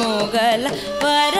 मोगल पर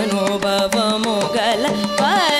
अनुभवमुगल मोगल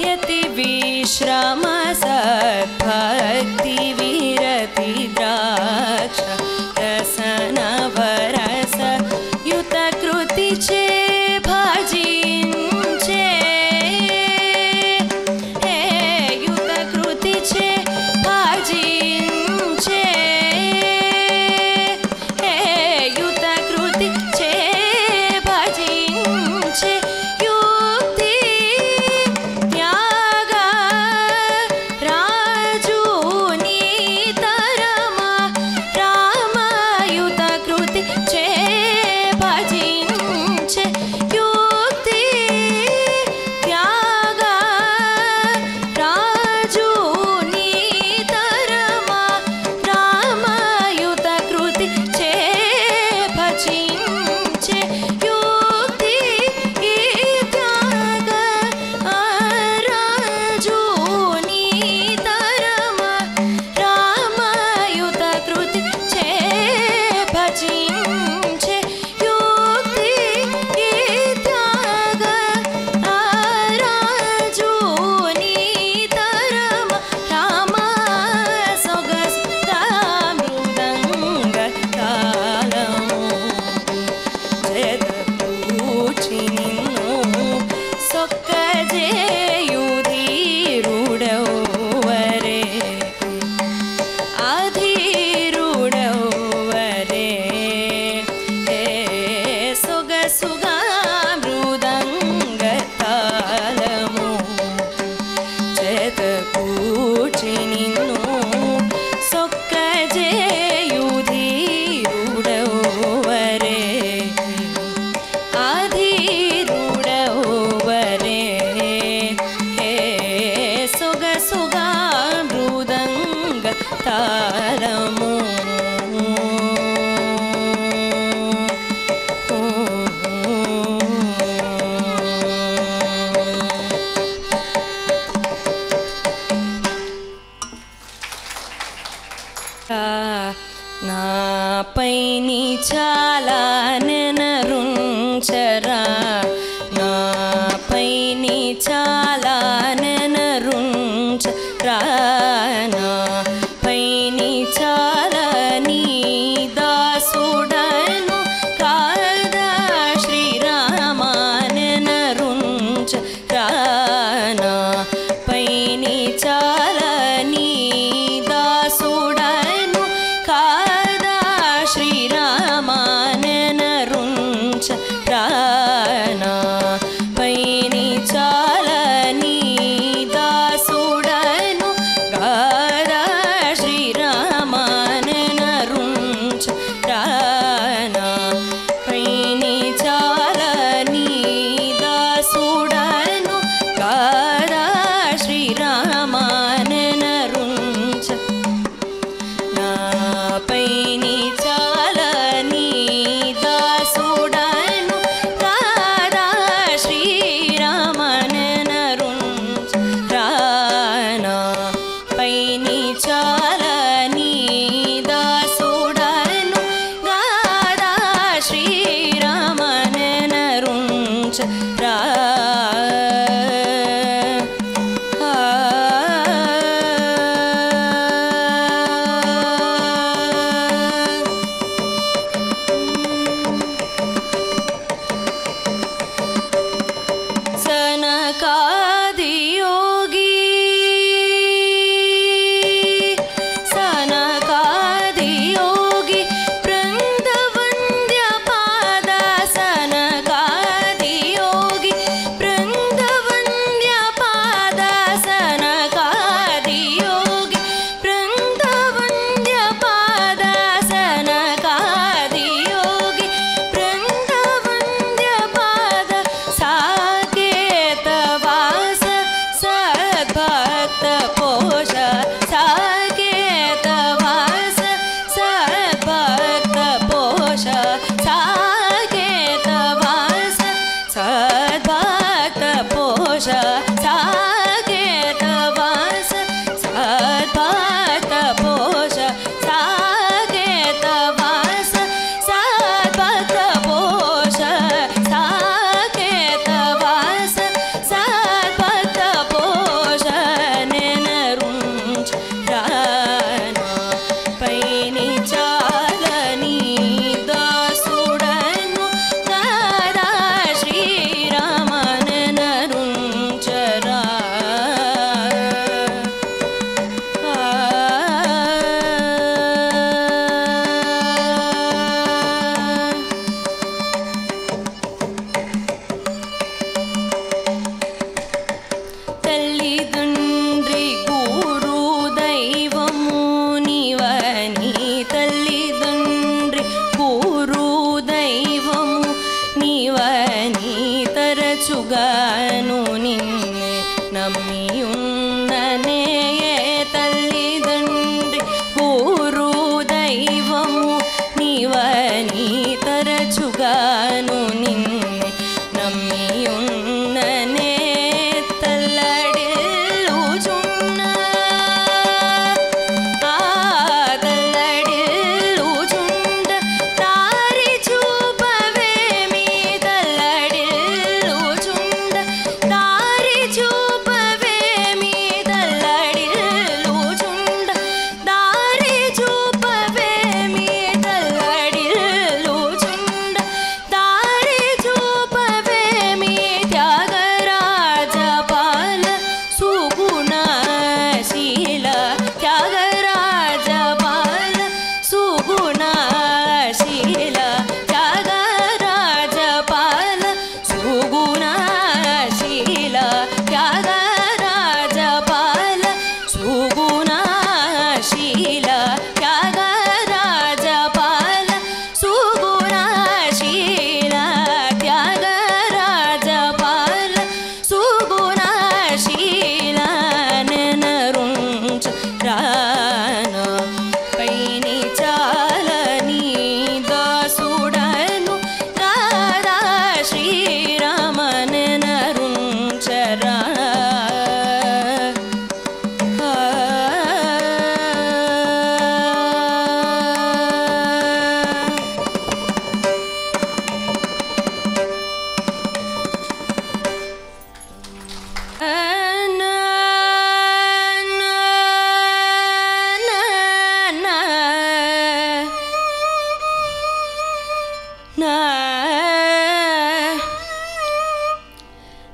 यति विश्रम सद्भक्तिविरति द्राक्ष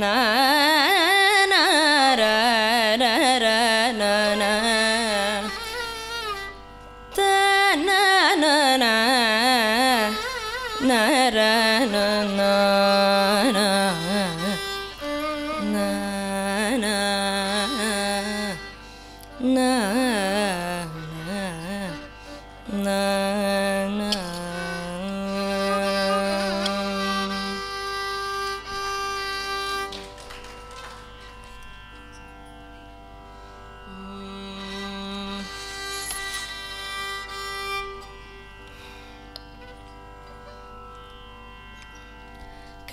na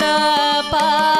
तपा